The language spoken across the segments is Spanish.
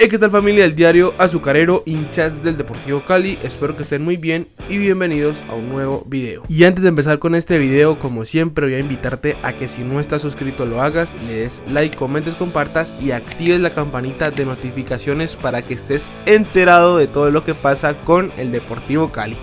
Hey, ¿qué tal familia del diario azucarero, hinchas del Deportivo Cali? Espero que estén muy bien y bienvenidos a un nuevo video. Y antes de empezar con este video, como siempre voy a invitarte a que si no estás suscrito lo hagas, le des like, comentes, compartas y actives la campanita de notificaciones para que estés enterado de todo lo que pasa con el Deportivo Cali.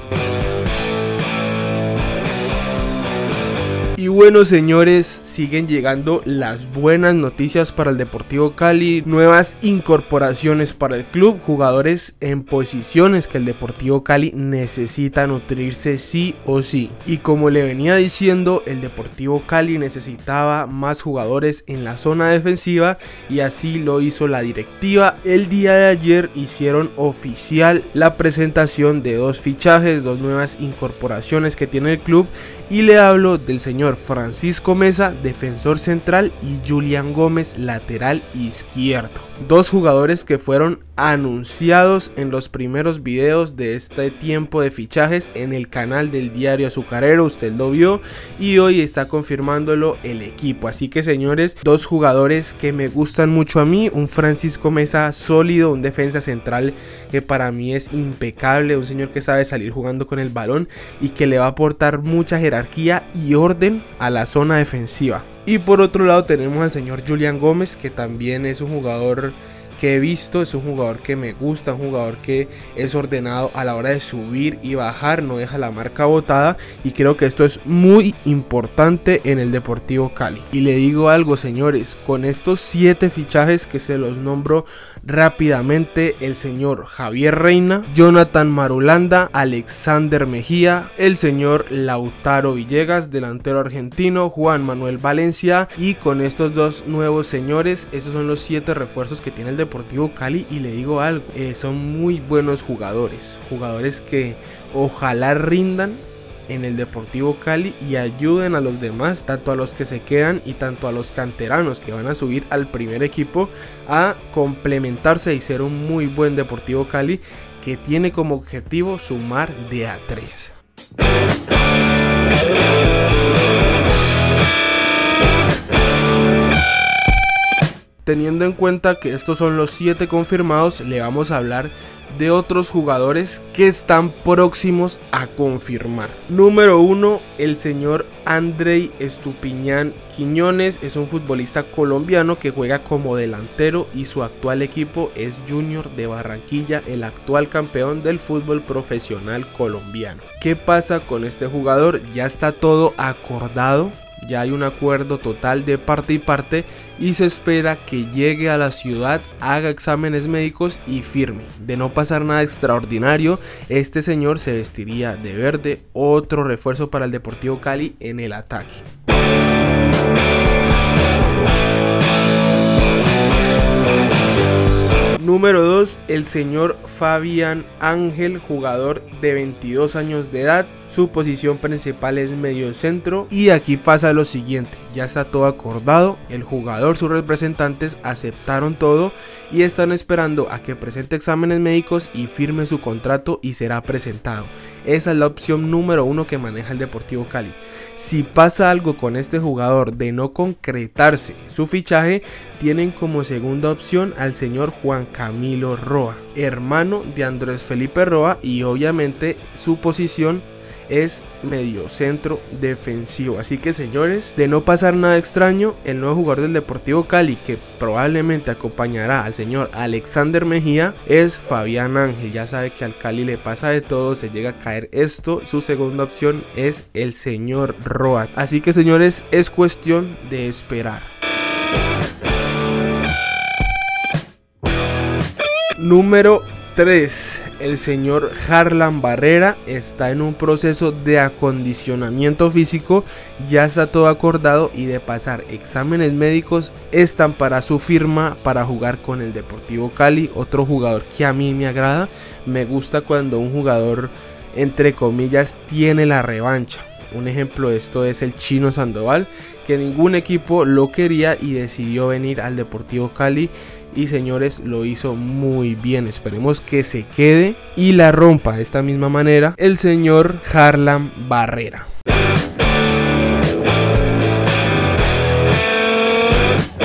Bueno señores, siguen llegando las buenas noticias para el Deportivo Cali, nuevas incorporaciones para el club, jugadores en posiciones que el Deportivo Cali necesita nutrirse sí o sí. Y como le venía diciendo, el Deportivo Cali necesitaba más jugadores en la zona defensiva y así lo hizo la directiva. El día de ayer hicieron oficial la presentación de dos fichajes, dos nuevas incorporaciones que tiene el club y le hablo del señor Francisco Mesa, defensor central, y Julián Gómez, lateral izquierdo. Dos jugadores que fueron anunciados en los primeros videos de este tiempo de fichajes en el canal del diario azucarero, usted lo vio y hoy está confirmándolo el equipo. Así que señores, dos jugadores que me gustan mucho a mí, un Francisco Mesa sólido, un defensa central que para mí es impecable, un señor que sabe salir jugando con el balón y que le va a aportar mucha jerarquía y orden a la zona defensiva. Y por otro lado tenemos al señor Julián Gómez, que también es un jugador que he visto, es un jugador que me gusta, un jugador que es ordenado a la hora de subir y bajar, no deja la marca botada y creo que esto es muy importante en el Deportivo Cali. Y le digo algo señores, con estos 7 fichajes que se los nombro rápidamente, el señor Javier Reina, Jonathan Marulanda, Alexander Mejía, el señor Lautaro Villegas, delantero argentino, Juan Manuel Valencia y con estos dos nuevos señores, estos son los 7 refuerzos que tiene el Deportivo Cali y le digo algo, eh, son muy buenos jugadores, jugadores que ojalá rindan en el Deportivo Cali y ayuden a los demás, tanto a los que se quedan y tanto a los canteranos que van a subir al primer equipo a complementarse y ser un muy buen Deportivo Cali que tiene como objetivo sumar de a 3. Teniendo en cuenta que estos son los 7 confirmados, le vamos a hablar de otros jugadores que están próximos a confirmar. Número 1, el señor Andrei Estupiñán Quiñones es un futbolista colombiano que juega como delantero y su actual equipo es Junior de Barranquilla, el actual campeón del fútbol profesional colombiano. ¿Qué pasa con este jugador? Ya está todo acordado ya hay un acuerdo total de parte y parte y se espera que llegue a la ciudad, haga exámenes médicos y firme. De no pasar nada extraordinario, este señor se vestiría de verde, otro refuerzo para el Deportivo Cali en el ataque. Número 2, el señor Fabián Ángel, jugador de 22 años de edad. Su posición principal es medio centro. Y aquí pasa lo siguiente, ya está todo acordado. El jugador, sus representantes aceptaron todo y están esperando a que presente exámenes médicos y firme su contrato y será presentado. Esa es la opción número uno que maneja el Deportivo Cali. Si pasa algo con este jugador de no concretarse su fichaje, tienen como segunda opción al señor Juan Camilo Roa, hermano de Andrés Felipe Roa y obviamente su posición es medio centro defensivo. Así que señores, de no pasar nada extraño, el nuevo jugador del Deportivo Cali que probablemente acompañará al señor Alexander Mejía es Fabián Ángel. Ya sabe que al Cali le pasa de todo, se llega a caer esto. Su segunda opción es el señor Roat. Así que señores, es cuestión de esperar. Número 3. El señor Harlan Barrera está en un proceso de acondicionamiento físico, ya está todo acordado y de pasar exámenes médicos están para su firma para jugar con el Deportivo Cali, otro jugador que a mí me agrada, me gusta cuando un jugador entre comillas tiene la revancha. Un ejemplo de esto es el chino Sandoval, que ningún equipo lo quería y decidió venir al Deportivo Cali y señores lo hizo muy bien. Esperemos que se quede y la rompa de esta misma manera el señor Harlan Barrera.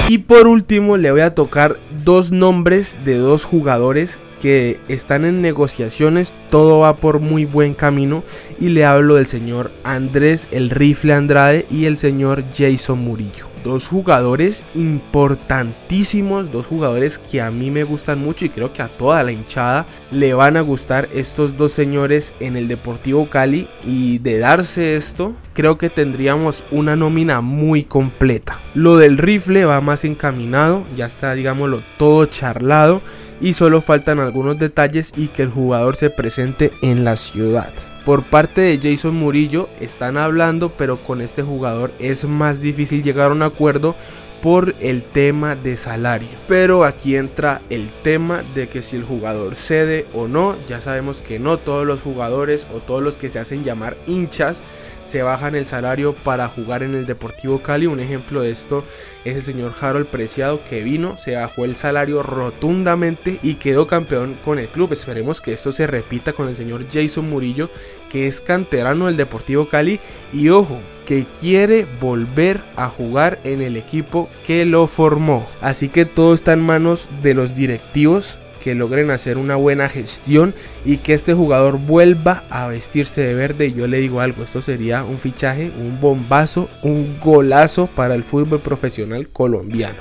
Y por último le voy a tocar dos nombres de dos jugadores que están en negociaciones, todo va por muy buen camino y le hablo del señor Andrés el Rifle Andrade y el señor Jason Murillo. Dos jugadores importantísimos, dos jugadores que a mí me gustan mucho y creo que a toda la hinchada le van a gustar estos dos señores en el Deportivo Cali y de darse esto, creo que tendríamos una nómina muy completa. Lo del rifle va más encaminado, ya está digámoslo todo charlado y solo faltan algunos detalles y que el jugador se presente en la ciudad. Por parte de Jason Murillo están hablando, pero con este jugador es más difícil llegar a un acuerdo por el tema de salario. Pero aquí entra el tema de que si el jugador cede o no, ya sabemos que no todos los jugadores o todos los que se hacen llamar hinchas se bajan el salario para jugar en el Deportivo Cali. Un ejemplo de esto es el señor Harold Preciado que vino, se bajó el salario rotundamente y quedó campeón con el club. Esperemos que esto se repita con el señor Jason Murillo, que es canterano del Deportivo Cali y ojo, que quiere volver a jugar en el equipo que lo formó. Así que todo está en manos de los directivos que logren hacer una buena gestión y que este jugador vuelva a vestirse de verde. Y yo le digo algo, esto sería un fichaje, un bombazo, un golazo para el fútbol profesional colombiano.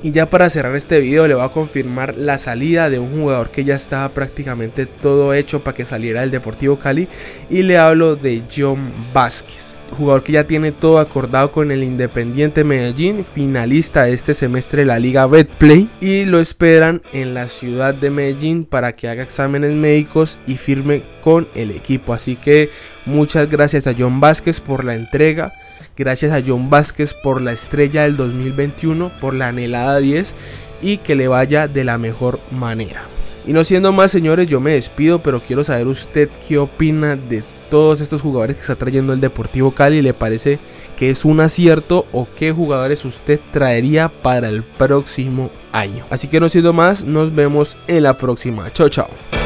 Y ya para cerrar este video le voy a confirmar la salida de un jugador que ya estaba prácticamente todo hecho para que saliera del Deportivo Cali y le hablo de John Vázquez jugador que ya tiene todo acordado con el Independiente Medellín, finalista de este semestre de la Liga Betplay y lo esperan en la ciudad de Medellín para que haga exámenes médicos y firme con el equipo. Así que muchas gracias a John Vázquez por la entrega. Gracias a John Vázquez por la estrella del 2021, por la anhelada 10 y que le vaya de la mejor manera. Y no siendo más señores, yo me despido, pero quiero saber usted qué opina de todos estos jugadores que está trayendo el Deportivo Cali le parece que es un acierto o qué jugadores usted traería para el próximo año. Así que no siendo más, nos vemos en la próxima. Chao, chao.